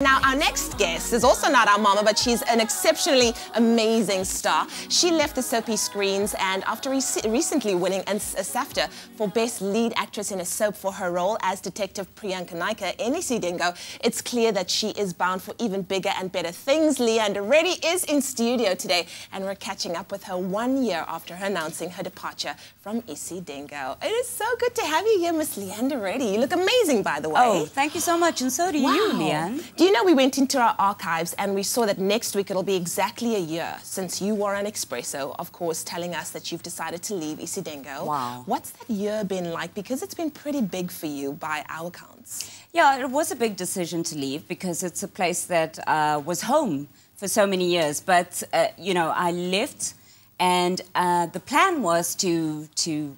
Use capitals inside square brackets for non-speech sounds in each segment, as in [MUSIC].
Now, our next guest is also not our mama, but she's an exceptionally amazing star. She left the soapy screens and after re recently winning a SAFTA for Best Lead Actress in a Soap for her role as Detective Priyanka Naicker in Isidingo, it's clear that she is bound for even bigger and better things. Leeanda Reddy is in studio today and we're catching up with her one year after her announcing her departure from Isidingo. It is so good to have you here, Miss Leeanda Reddy. You look amazing, by the way. Oh, thank you so much, and so do wow. you, Leanne. You know we went into our archives and we saw that next week it'll be exactly a year since you were on Expresso, of course, telling us that you've decided to leave Isidingo. Wow. What's that year been like? Because it's been pretty big for you by our accounts. Yeah, it was a big decision to leave because it's a place that uh, was home for so many years. But, uh, you know, I left and uh, the plan was to, to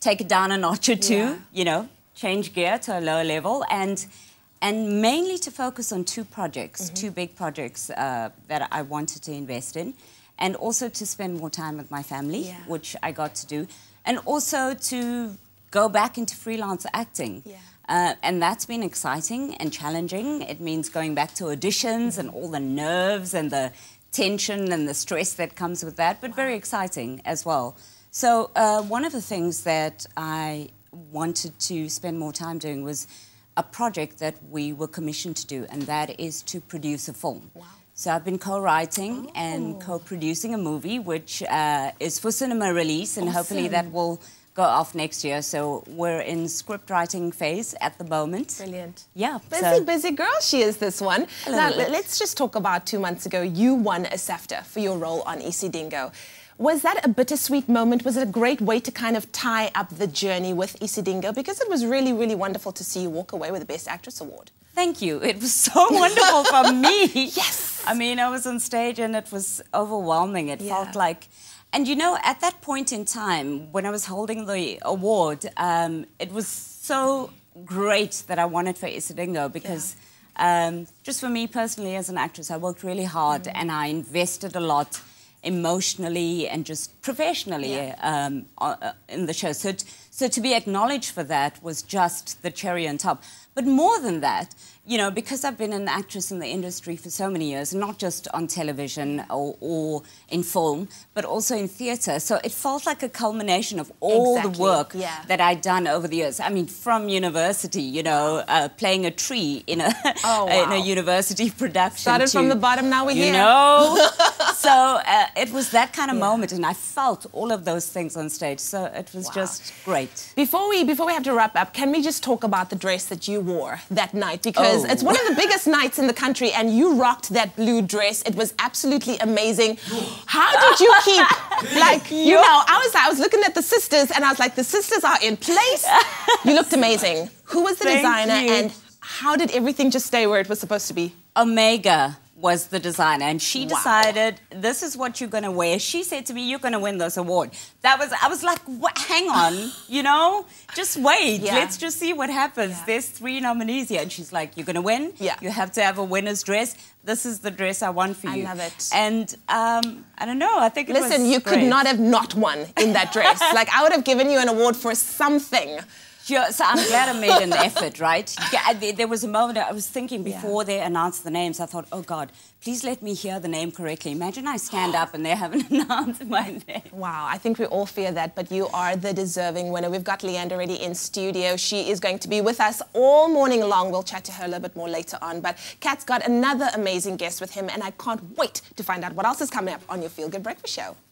take it down a notch or two, yeah. you know, change gear to a lower level. And and mainly to focus on two projects, mm -hmm. two big projects uh, that I wanted to invest in, and also to spend more time with my family, yeah. which I got to do, and also to go back into freelance acting. Yeah. Uh, and that's been exciting and challenging. It means going back to auditions mm -hmm. and all the nerves and the tension and the stress that comes with that, but wow. very exciting as well. So, uh, one of the things that I wanted to spend more time doing was a project that we were commissioned to do, and that is to produce a film. Wow. So I've been co-writing oh. and co-producing a movie, which uh, is for cinema release, and awesome. hopefully that will go off next year. So we're in script writing phase at the moment. Brilliant. Yeah. Busy, so. busy girl she is, this one. Now, let's just talk about two months ago. You won a SAFTA for your role on Isidingo. Was that a bittersweet moment? Was it a great way to kind of tie up the journey with Isidingo? Because it was really, really wonderful to see you walk away with the Best Actress Award. Thank you. It was so [LAUGHS] wonderful for [LAUGHS] me. Yes. I mean, I was on stage and it was overwhelming. It yeah. felt like... And you know, at that point in time, when I was holding the award, um, it was so great that I won it for Isidingo because... Yeah. Um, just for me personally as an actress, I worked really hard mm. and I invested a lot emotionally and just professionally yeah. um, uh, in the show. So, so to be acknowledged for that was just the cherry on top. But more than that, you know, because I've been an actress in the industry for so many years, not just on television or, or in film, but also in theatre. So it felt like a culmination of all exactly. the work yeah. that I'd done over the years. I mean, from university, you know, uh, playing a tree in a, oh, wow. [LAUGHS] in a university production. Started to, from the bottom, now we're you here. You know? [LAUGHS] so uh, it was that kind of yeah. moment, and I felt all of those things on stage. So it was wow. just great. Before we, before we have to wrap up, can we just talk about the dress that you wore that night because oh. it's one of the biggest nights in the country and you rocked that blue dress. It was absolutely amazing. How did you keep, [LAUGHS] like, you know, I was, I was looking at the sisters and I was like, the sisters are in place. You looked amazing. Who was the Thank designer you. and how did everything just stay where it was supposed to be? Omega was the designer and she wow. decided this is what you're going to wear. She said to me you're going to win this award. That was i was like what? hang on [LAUGHS] you know? Just wait. Yeah. let's just see what happens. Yeah. there's three nominees here. And she's like you're going to win. Yeah. You have to have a winner's dress. This is the dress i want for you. i love it. And um, i don't know. I think listen you great. could not have not won in that dress. [LAUGHS] Like i would have given you an award for something Sure, so I'm glad I made an [LAUGHS] effort, right? Yeah, there was a moment I was thinking before yeah. they announced the names, I thought, oh God, please let me hear the name correctly. Imagine I stand up and they haven't [LAUGHS] announced my name. Wow, I think we all fear that, but you are the deserving winner. We've got Leeanda Reddy in studio. She is going to be with us all morning long. We'll chat to her a little bit more later on. But Kat's got another amazing guest with him, and I can't wait to find out what else is coming up on your Feel Good Breakfast Show.